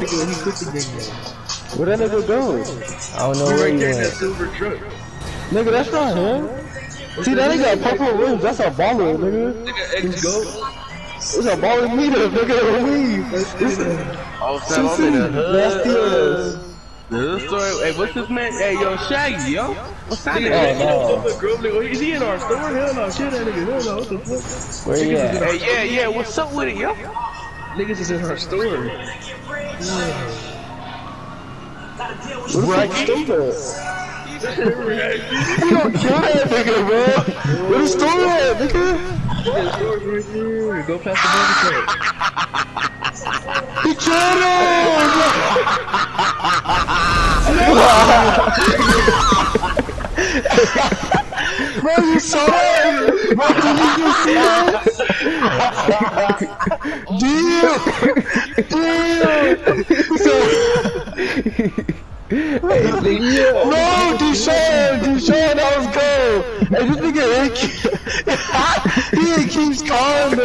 nigga when he quit the game. Where that nigga go? I don't know where he there that went. silver truck. Nigga, that's not him. See, that nigga got purple rims. That's a baller, nigga. Nigga X go. It's a baller meter, nigga. Leave. It's a Oh, I'm in the hood. ass. The story. Hey, what's this man? Hey, yo, Shaggy, yo. What's that oh, Nigga, nigga? No. Grove, nigga. Is he in our store? Hell no. Shit, that nigga. Hell no. What the fuck? Where he at? Hey, yeah, yeah, what's up with it, yo? Niggas is in our store. Where the fuck stupid? You don't kill that nigga, bro. Where the store at, nigga? That store's right there. Go past the barber shop. He killed him! Bro, you saw that? Bro, did you just see that? Damn! Damn! No, Deshaun! Deshaun, that was gold! Hey, this nigga, he, he keeps calling